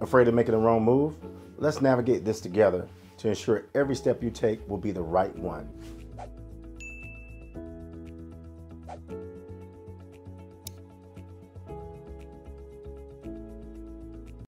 Afraid of making the wrong move? Let's navigate this together to ensure every step you take will be the right one.